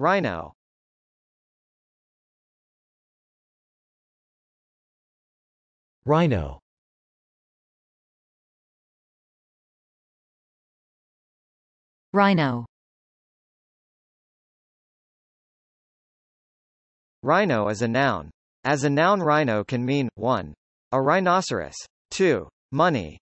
Rhino Rhino Rhino Rhino is a noun. As a noun rhino can mean, 1. A rhinoceros. 2. Money.